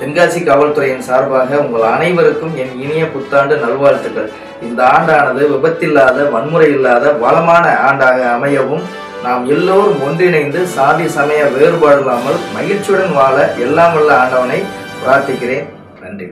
தென்காசி காவல்துறையின் சார்பாக உங்கள் அனைவருக்கும் என் இனிய புத்தாண்டு நல்வாழ்த்துக்கள். இந்த ஆண்டானது விபத்தில்லாத வன்முறை இல்லாத வளமான ஆண்டாக அமையவும் நாம் எல்லோரும் ஒன்றிணைந்து சாதி சமய வேறுபாடு இல்லாமல் மகிழ்ச்சியுடன் வாழ எல்லாம் வல்ல ஆண்டவனை பிரார்த்திக்கிறேன். நன்றி.